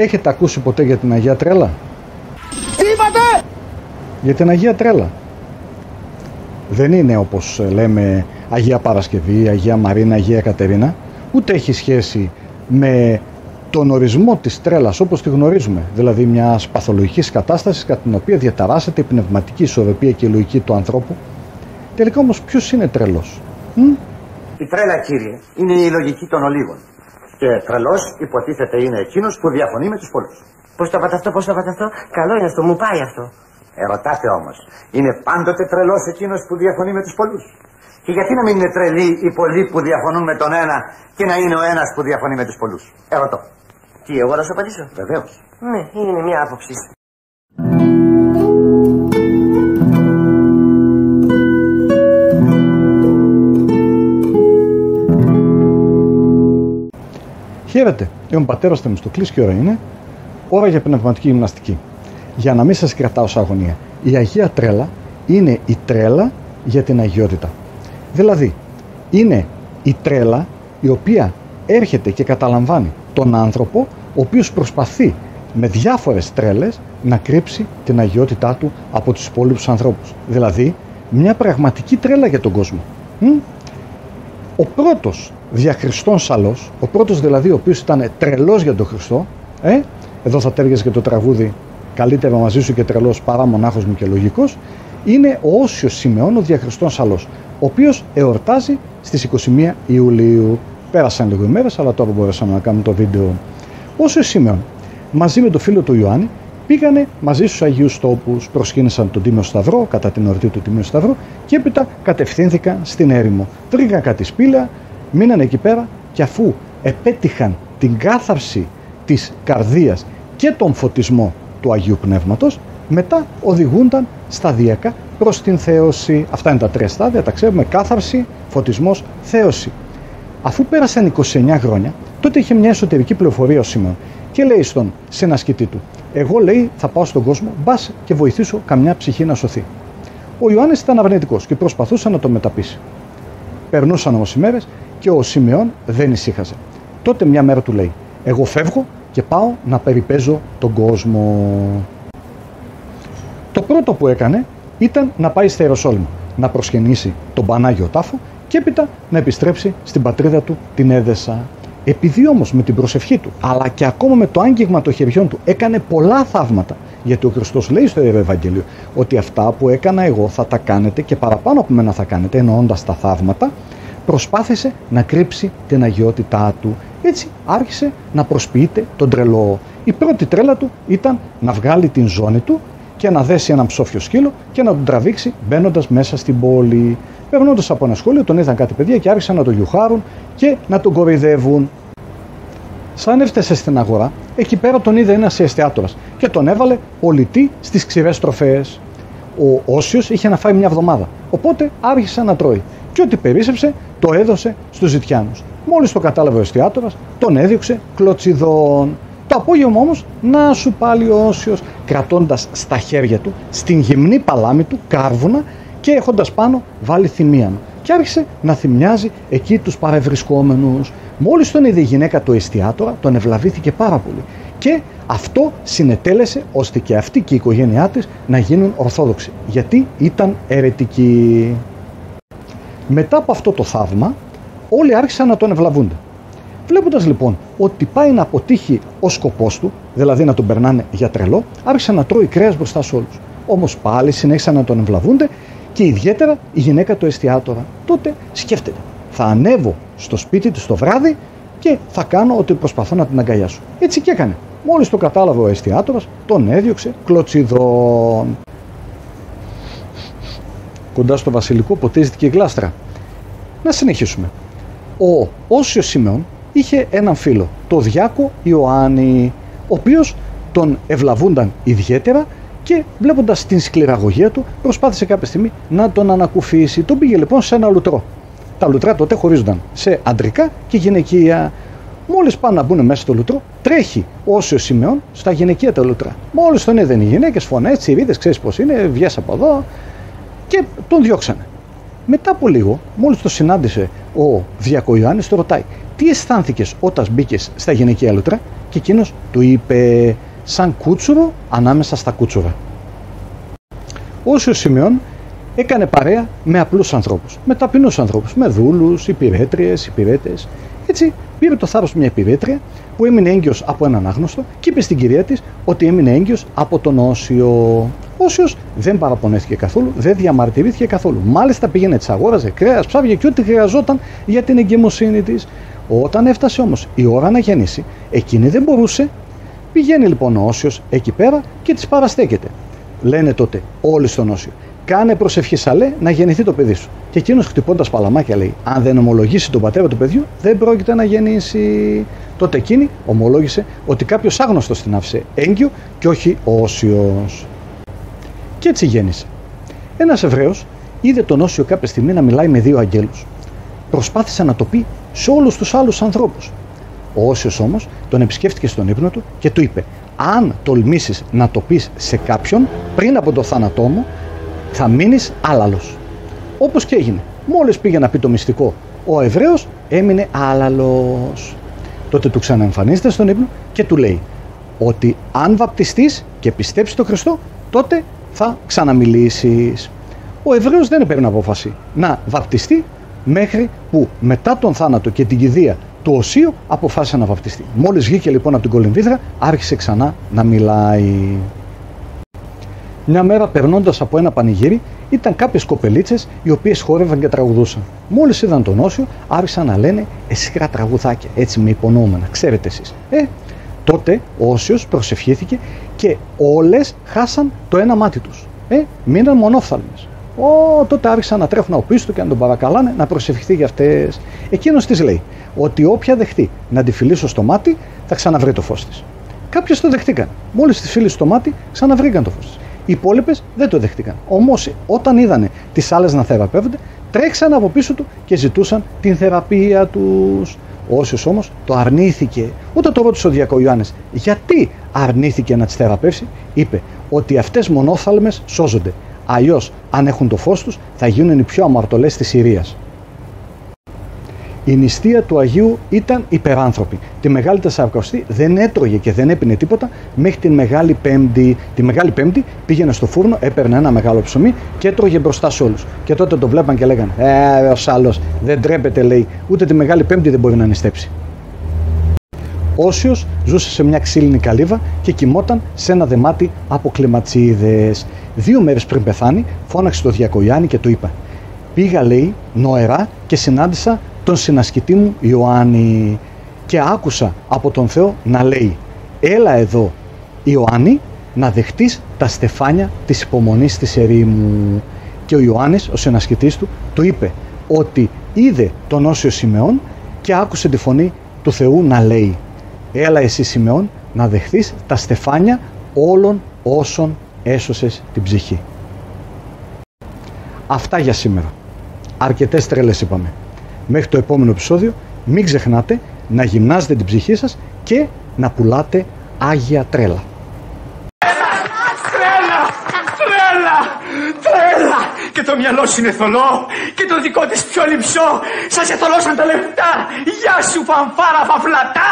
Έχετε ακούσει ποτέ για την Αγία Τρέλα; Τι είπατε! Για την Αγία Τρέλα. Δεν είναι όπως λέμε Αγία Παρασκευή, Αγία Μαρίνα, Αγία Κατερίνα, ούτε έχει σχέση με τον ορισμό της τρέλας όπως τη γνωρίζουμε, δηλαδή μια παθολογικής κατάστασης κατά την οποία διαταράσσεται η πνευματική ισορροπία και η λογική του ανθρώπου. Τελικά όμως ποιος είναι τρελός. Μ; Η τρέλα, κύριε, είναι η λογική των ολίγων. Και τρελός υποτίθεται είναι εκείνος που διαφωνεί με τους πολλούς. Πώς το είπατε αυτό, πώς το είπατε αυτό; Καλό είναι αυτό, μου πάει αυτό. Ερωτάτε όμως, είναι πάντοτε τρελός εκείνος που διαφωνεί με τους πολλούς; Και γιατί να μην είναι τρελοί οι πολλοί που διαφωνούν με τον ένα και να είναι ο ένας που διαφωνεί με τους πολλούς; Ερωτώ. Τι, εγώ να σου απαντήσω; Βεβαίως. Ναι, είναι μια άποψη. Χαίρετε, είμαι ο πατέρα Θεμιστοκλή και ώρα είναι ώρα για πνευματική γυμναστική. Για να μην σας κρατάω σε αγωνία. Η Αγία Τρέλα είναι η τρέλα για την αγιότητα. Δηλαδή, είναι η τρέλα η οποία έρχεται και καταλαμβάνει τον άνθρωπο ο οποίος προσπαθεί με διάφορες τρέλες να κρύψει την αγιότητά του από τους υπόλοιπους ανθρώπους. Δηλαδή, μια πραγματική τρέλα για τον κόσμο. Ο πρώτος διαχριστών σαλός, ο πρώτος δηλαδή ο οποίος ήταν τρελός για τον Χριστό, ε, εδώ θα τέργες και το τραγούδι καλύτερα μαζί σου και τρελός παρά μονάχος μου και λογικός, είναι ο Όσιος Σιμεών, ο διαχριστών σαλός, ο οποίος εορτάζει στις 21 Ιουλίου. Πέρασαν λίγο ημέρες, αλλά τώρα μπορέσαμε να κάνουμε το βίντεο. Όσιος Σιμεών, μαζί με τον φίλο του Ιωάννη, πήγανε μαζί στους Αγίους Τόπους, προσκύνησαν τον Τίμιο Σταυρό, κατά την ορτή του Τίμιο Σταυρό και έπειτα κατευθύνθηκαν στην έρημο. Βρήκαν κάτι σπήλαια, μείναν εκεί πέρα και αφού επέτυχαν την κάθαρση της καρδίας και τον φωτισμό του Αγίου Πνεύματος, μετά οδηγούνταν σταδιακά προς την θέωση. Αυτά είναι τα τρία στάδια, τα ξέρουμε, κάθαρση, φωτισμός, θέωση. Αφού πέρασαν 29 χρόνια, τότε είχε μια εσωτερική πληροφορία ο Σίμεων και λέει στον συνασκητή του, εγώ λέει θα πάω στον κόσμο, μπας και βοηθήσω καμιά ψυχή να σωθεί. Ο Ιωάννης ήταν αρνητικός και προσπαθούσε να το μεταπίσει. Περνούσαν όμως οι μέρες και ο Σιμεών δεν ησύχαζε. Τότε μια μέρα του λέει: Εγώ φεύγω και πάω να περιπέζω τον κόσμο. Το πρώτο που έκανε ήταν να πάει στη Ιεροσόλυμα, να προσκυνήσει τον Πανάγιο Τάφο και έπειτα να επιστρέψει στην πατρίδα του την Έδεσα. Επειδή όμως με την προσευχή του, αλλά και ακόμα με το άγγιγμα των χεριών του, έκανε πολλά θαύματα. Γιατί ο Χριστός λέει στο Ευαγγέλιο ότι αυτά που έκανα εγώ θα τα κάνετε και παραπάνω από μένα θα κάνετε, εννοώντας τα θαύματα, προσπάθησε να κρύψει την αγιότητά του. Έτσι άρχισε να προσποιείται τον τρελό. Η πρώτη τρέλα του ήταν να βγάλει την ζώνη του και να δέσει έναν ψόφιο σκύλο και να τον τραβήξει μπαίνοντας μέσα στην πόλη. Περνώντας από ένα σχόλιο, τον είδαν κάτι παιδιά και άρχισαν να τον γιουχάρουν και να τον κοροϊδεύουν. Σαν έφτασε στην αγορά, εκεί πέρα τον είδε ένας εστιατόρα και τον έβαλε πολιτή στις ξηρές τροφέ. Ο Όσιος είχε να φάει μια εβδομάδα, οπότε άρχισε να τρώει. Και ό,τι περίσσεψε το έδωσε στους ζητιάνους. Μόλις το κατάλαβε ο εστιατόρα, τον έδιωξε κλωτσιδών. Το απόγευμα όμως, να σου πάλι ο Όσιος, κρατώντας στα χέρια του, στην γυμνή παλάμη του, κάρβουνα και έχοντας πάνω βάλει θυμίαν. Και άρχισε να θυμιάζει εκεί τους παρευρισκόμενους. Μόλις τον είδε η γυναίκα του εστιατόρα, τον ευλαβήθηκε πάρα πολύ. Και αυτό συνετέλεσε ώστε και αυτή και η οικογένειά της να γίνουν ορθόδοξοι. Γιατί ήταν αιρετικοί. Μετά από αυτό το θαύμα, όλοι άρχισαν να τον ευλαβούνται. Βλέποντας λοιπόν ότι πάει να αποτύχει ο σκοπός του, δηλαδή να τον περνάνε για τρελό, άρχισε να τρώει κρέας μπροστά σε όλους. Όμως πάλι συνέχισαν να τον ευλαβούνται και ιδιαίτερα η γυναίκα του εστιατόρα. Τότε σκέφτεται, θα ανέβω στο σπίτι του το βράδυ και θα κάνω ότι προσπαθώ να την αγκαλιάσω. Έτσι και έκανε. Μόλις το κατάλαβε ο εστιατόρας, τον έδιωξε κλωτσιδών. Κοντά στο βασιλικό ποτίζεται και η γλάστρα. Να συνεχίσουμε. Ο Όσιος Σιμεών είχε έναν φίλο, το Διάκο Ιωάννη, ο οποίος τον ευλαβούνταν ιδιαίτερα και βλέποντας την σκληραγωγία του, προσπάθησε κάποια στιγμή να τον ανακουφίσει. Τον πήγε λοιπόν σε ένα λουτρό. Τα λουτρά τότε χωρίζονταν σε αντρικά και γυναικεία. Μόλις πάνε να μπουν μέσα στο λουτρό, τρέχει όσιος Σιμεών στα γυναικεία τα λουτρά. Μόλις τον είδαν οι γυναίκες, φωνέ, τσιρίδες, ξέρεις πώς είναι, βγαίνει από εδώ και τον διώξανε. Μετά από λίγο, μόλις το συνάντησε ο Διακοϊάννη, το ρωτάει: Τι αισθάνθηκες όταν μπήκες στα γυναικεία λουτρά, και εκείνος του είπε σαν κούτσουρο ανάμεσα στα κούτσουρα. Όσο ο Σιμεών έκανε παρέα με απλούς ανθρώπους, με ταπεινούς ανθρώπους, με δούλους, υπηρέτριες, υπηρέτες. Έτσι πήρε το θάρρος μια υπηρέτρια που έμεινε έγκυος από έναν άγνωστο και είπε στην κυρία της ότι έμεινε έγκυος από τον Όσιο. Όσιος δεν παραπονέθηκε καθόλου, δεν διαμαρτυρήθηκε καθόλου. Μάλιστα πήγαινε, της αγόραζε κρέας, ψάβια και ό,τι χρειαζόταν για την εγκυμοσύνη της. Όταν έφτασε όμως η ώρα να γεννήσει, εκείνη δεν μπορούσε. Πηγαίνει λοιπόν ο Όσιος εκεί πέρα και της παραστέκεται. Λένε τότε όλοι στον Όσιο. Κάνε προσευχή σαλέ να γεννηθεί το παιδί σου. Και εκείνος χτυπώντας παλαμάκια λέει: Αν δεν ομολογήσει τον πατέρα του παιδιού, δεν πρόκειται να γεννήσει. Τότε εκείνη ομολόγησε ότι κάποιος άγνωστος την άφησε έγκυο και όχι ο Όσιος. Και έτσι γέννησε. Ένας Εβραίος είδε τον Όσιο κάποια στιγμή να μιλάει με δύο αγγέλους. Προσπάθησε να το πει σε όλους τους άλλους ανθρώπους. Ο Όσιος όμως τον επισκέφτηκε στον ύπνο του και του είπε: Αν τολμήσεις να το πεις σε κάποιον πριν από το θάνατό μου, θα μείνεις άλαλος. Όπως και έγινε. Μόλις πήγε να πει το μυστικό, ο Εβραίος έμεινε άλαλος. Τότε του ξαναεμφανίζεται στον ύπνο και του λέει ότι αν βαπτιστείς και πιστέψεις το Χριστό, τότε θα ξαναμιλήσεις. Ο Εβραίος δεν έπαιρνε απόφαση να βαπτιστεί μέχρι που μετά τον θάνατο και την κηδεία του Οσίου αποφάσισε να βαπτιστεί. Μόλις βγήκε λοιπόν από την κολυμβίδρα άρχισε ξανά να μιλάει. Μια μέρα περνώντας από ένα πανηγύρι ήταν κάποιες κοπελίτσες οι οποίες χόρευαν και τραγουδούσαν. Μόλις είδαν τον Όσιο, άρχισαν να λένε εσύρα τραγουδάκια, έτσι με υπονοούμενα. Ξέρετε εσείς. Ε, τότε ο Όσιος προσευχήθηκε και όλες χάσαν το ένα μάτι τους. Ε, μείναν μονόφθαλμες. Ω, τότε άρχισαν να τρέχουν από πίσω του και να τον παρακαλάνε να προσευχηθεί για αυτές. Εκείνος της λέει ότι όποια δεχτεί να τη φιλήσω στο μάτι θα ξαναβρει το φως της. Κάποιες το δεχτήκαν. Μόλις τη φίλησε στο μάτι, ξαναβρήκαν το φως της. Οι υπόλοιπες δεν το δεχτήκαν. Όμως, όταν είδανε τις άλλες να θεραπεύονται, τρέξαν από πίσω του και ζητούσαν την θεραπεία τους. Όσιος όμως το αρνήθηκε. Ούτε το ρώτησε ο Διακό Ιωάννης. Γιατί αρνήθηκε να τις θεραπεύσει. Είπε ότι αυτές μονόθαλμες σώζονται. Αλλιώς αν έχουν το φως τους θα γίνουν οι πιο αμαρτωλές της Συρίας. Η νηστεία του Αγίου ήταν υπεράνθρωπη. Τη Μεγάλη Τεσσαρακοστή δεν έτρωγε και δεν έπινε τίποτα μέχρι την Μεγάλη Πέμπτη. Τη Μεγάλη Πέμπτη πήγαινε στο φούρνο, έπαιρνε ένα μεγάλο ψωμί και έτρωγε μπροστά σε όλους. Και τότε το βλέπαν και λέγανε Ε, ο άλλο δεν τρέπεται, λέει, ούτε τη Μεγάλη Πέμπτη δεν μπορεί να νηστέψει. Όσιος ζούσε σε μια ξύλινη καλύβα και κοιμόταν σε ένα δεμάτι από κλιματσίδες. Δύο μέρες πριν πεθάνει, φώναξε το Διακογιάννη και του είπα: Πήγα, λέει, νοερά και συνάντησα τον συνασκητή μου Ιωάννη και άκουσα από τον Θεό να λέει έλα εδώ Ιωάννη να δεχτείς τα στεφάνια της υπομονής της ερήμου και ο Ιωάννης ο συνασκητής του του είπε ότι είδε τον Όσιο Σιμεών και άκουσε τη φωνή του Θεού να λέει έλα εσύ Σιμεών να δεχτείς τα στεφάνια όλων όσων έσωσες την ψυχή. Αυτά για σήμερα. Αρκετές τρέλες είπαμε μέχρι το επόμενο επεισόδιο μην ξεχνάτε να γυμνάζετε την ψυχή σας και να πουλάτε Άγια Τρέλα. Τρέλα! Τρέλα! Τρέλα! Και το μυαλό σου είναι θολό και το δικό της πιο λυψό. Σας εθολώσαν τα λεφτά. Γεια σου φανφάρα φαφλατά!